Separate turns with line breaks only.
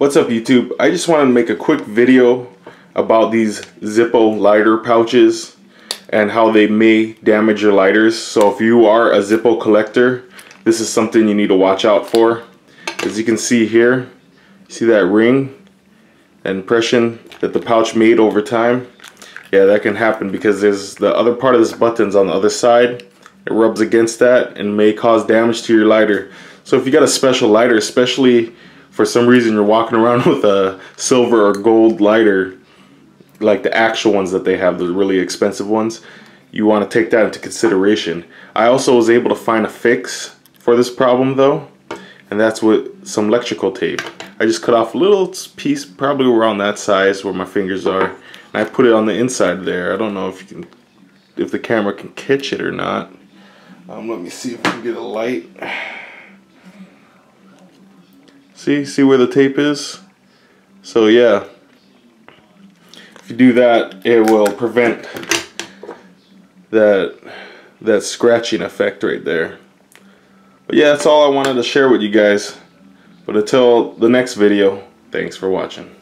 What's up YouTube? I just wanted to make a quick video about these Zippo lighter pouches and how they may damage your lighters. So if you are a Zippo collector, this is something you need to watch out for. As you can see here, see that ring, that impression that the pouch made over time? Yeah, that can happen because there's the other part of this button's on the other side. It rubs against that and may cause damage to your lighter. So if you got a special lighter, especially for some reason you're walking around with a silver or gold lighter, like the actual ones that they have, the really expensive ones, you want to take that into consideration. I also was able to find a fix for this problem though, and that's with some electrical tape. I just cut off a little piece, probably around that size where my fingers are, and I put it on the inside there. I don't know if you can, if the camera can catch it or not. Um, let me see if I can get a light. See, see where the tape is? So yeah, if you do that, it will prevent that that scratching effect right there. But yeah, that's all I wanted to share with you guys. But until the next video, thanks for watching.